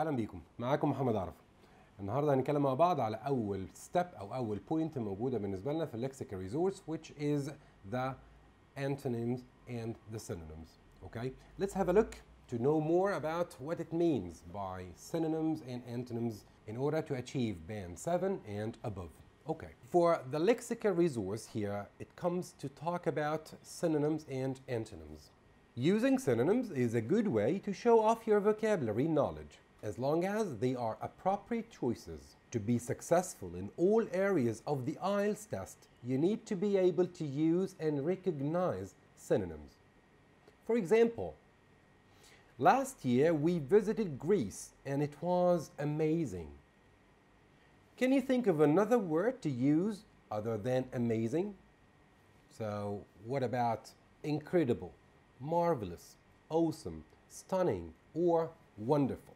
اهلا بيكم معاكم محمد عرفه النهارده هنتكلم مع بعض على اول ستيب او اول بوينت موجوده بالنسبه لنا في اللكسيكال ريسورس which is the antonyms and the synonyms okay let's have a look to know more about what it means by synonyms and antonyms in order to achieve band 7 and above okay for the lexical resource here it comes to talk about synonyms and antonyms Using synonyms is a good way to show off your vocabulary knowledge, as long as they are appropriate choices. To be successful in all areas of the IELTS test, you need to be able to use and recognize synonyms. For example, last year we visited Greece and it was amazing. Can you think of another word to use other than amazing? So, what about incredible? marvelous, awesome, stunning, or wonderful.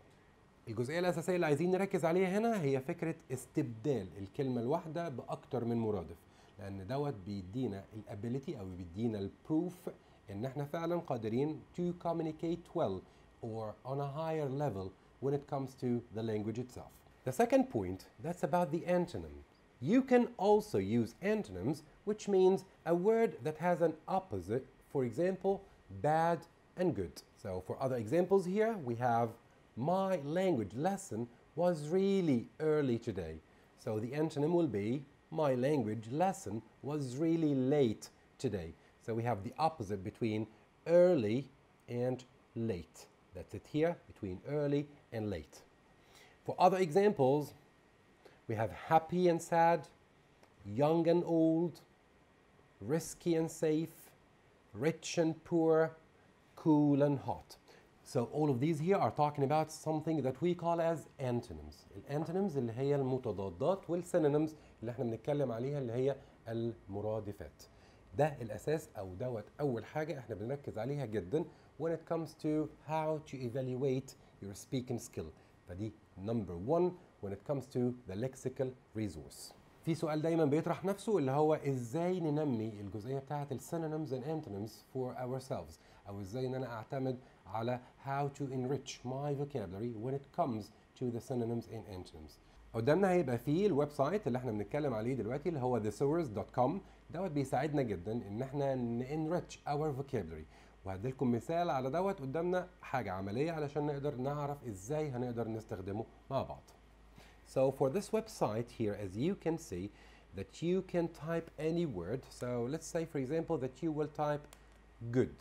الجزئية الأساسية اللي عايزين نركز عليها هنا هي فكرة استبدال الكلمة الواحدة بأكتر من مرادف لأن دوت بيدينا الابيليتي أو بيدينا البروف إن إحنا فعلا قادرين to communicate well or on a higher level when it comes to the language itself. The second point, that's about the antonym. You can also use antonyms, which means a word that has an opposite, for example, bad and good. So for other examples here, we have my language lesson was really early today. So the antonym will be my language lesson was really late today. So we have the opposite between early and late. That's it here, between early and late. For other examples, we have happy and sad, young and old, risky and safe, rich and poor, cool and hot. So all of these here are talking about something that we call as antonyms. الانتونيمز اللي هي المتضادات والسينونيمز اللي احنا بنتكلم عليها اللي هي المرادفات. ده الاساس او دوت اول حاجه احنا بنركز عليها جدا when it comes to how to evaluate your speaking skill. فدي number one when it comes to the lexical resource. في سؤال دايما بيطرح نفسه اللي هو إزاي ننمي الجزئية بتاعة السينونيمز and antonyms for ourselves أو إزاي إن أنا أعتمد على how to enrich my vocabulary when it comes to the synonyms and antonyms. قدامنا هيبقى فيه الويب سايت اللي إحنا بنتكلم عليه دلوقتي اللي هو thesaurus.com دوت بيساعدنا جدا إن إحنا enrich our vocabulary. وهديلكم مثال على دوت. قدامنا حاجة عملية علشان نقدر نعرف إزاي هنقدر نستخدمه مع بعض. So for this website here, as you can see, that you can type any word. So let's say, for example, that you will type good.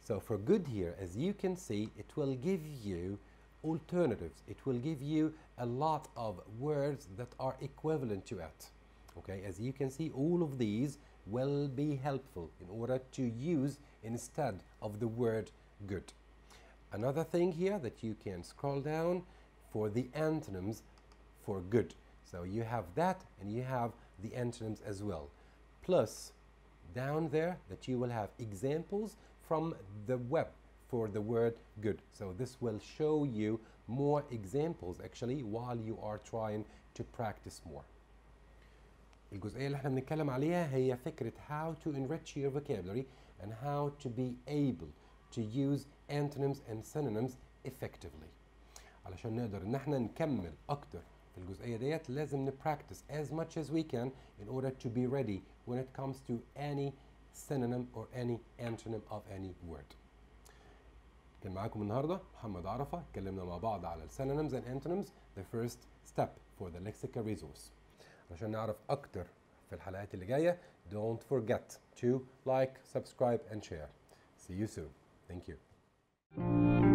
So for good here, as you can see, it will give you alternatives. It will give you a lot of words that are equivalent to it. Okay, as you can see, all of these will be helpful in order to use instead of the word good. Another thing here that you can scroll down for the antonyms for good. So you have that and you have the antonyms as well. Plus, down there that you will have examples from the web for the word good. So this will show you more examples actually while you are trying to practice more. الجزئية اللي احنا بنتكلم عليها هي فكرة how to enrich your vocabulary and how to be able to use antonyms and synonyms effectively. علشان نقدر ان إحنا نكمل أكتر في الجزئيه ديت لازم نبراكتس as much as we can in order to be ready when it comes to any synonym or any antonym of any word. كان معاكم النهارده محمد عرفه اتكلمنا مع بعض على السينونيمز and antonyms the first step for the lexical resource. عشان نعرف أكتر في الحلقات اللي جاية don't forget to like, subscribe and share. See you soon. Thank you.